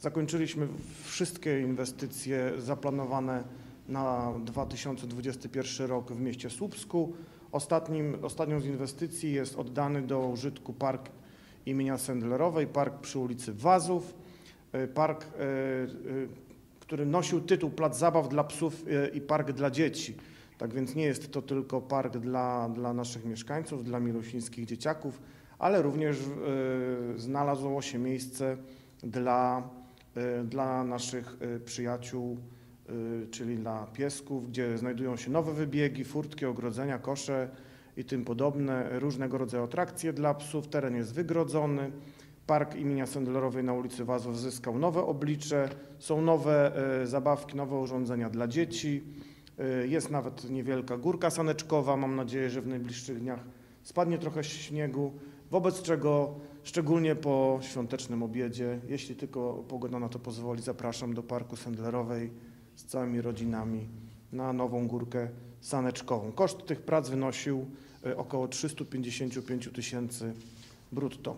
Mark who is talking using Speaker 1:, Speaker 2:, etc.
Speaker 1: Zakończyliśmy wszystkie inwestycje zaplanowane na 2021 rok w mieście Słupsku. Ostatnim, ostatnią z inwestycji jest oddany do użytku park imienia Sendlerowej, park przy ulicy Wazów. E, Park, e, e, który nosił tytuł Plac Zabaw dla psów i park dla dzieci. Tak więc nie jest to tylko park dla, dla naszych mieszkańców, dla milusińskich dzieciaków, ale również znalazło się miejsce dla, dla naszych e, przyjaciół, e, czyli dla piesków, gdzie znajdują się nowe wybiegi, furtki, ogrodzenia, kosze i tym podobne, różnego rodzaju atrakcje dla psów. Teren jest wygrodzony. Park imienia Sendlerowej na ulicy Wazów zyskał nowe oblicze, są nowe zabawki, nowe urządzenia dla dzieci. Jest nawet niewielka górka saneczkowa. Mam nadzieję, że w najbliższych dniach spadnie trochę śniegu, wobec czego szczególnie po świątecznym obiedzie, jeśli tylko pogoda na to pozwoli, zapraszam do Parku Sendlerowej z całymi rodzinami na nową górkę saneczkową. Koszt tych prac wynosił e, około 355 tysięcy brutto.